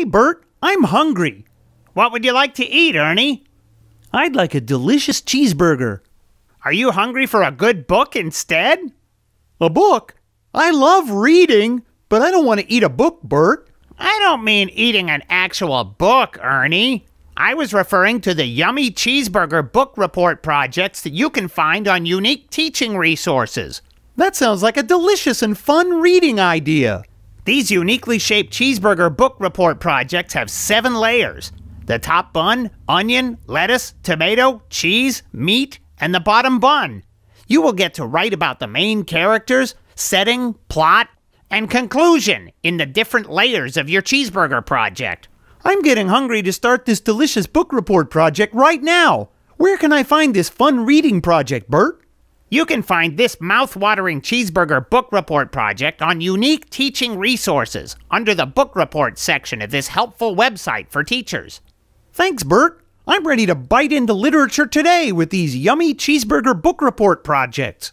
Hey, Bert, I'm hungry. What would you like to eat, Ernie? I'd like a delicious cheeseburger. Are you hungry for a good book instead? A book? I love reading, but I don't want to eat a book, Bert. I don't mean eating an actual book, Ernie. I was referring to the Yummy Cheeseburger Book Report projects that you can find on unique teaching resources. That sounds like a delicious and fun reading idea. These uniquely shaped cheeseburger book report projects have seven layers the top bun, onion, lettuce, tomato, cheese, meat, and the bottom bun. You will get to write about the main characters, setting, plot, and conclusion in the different layers of your cheeseburger project. I'm getting hungry to start this delicious book report project right now. Where can I find this fun reading project, Bert? You can find this mouth-watering cheeseburger book report project on unique teaching resources under the book report section of this helpful website for teachers. Thanks, Bert. I'm ready to bite into literature today with these yummy cheeseburger book report projects.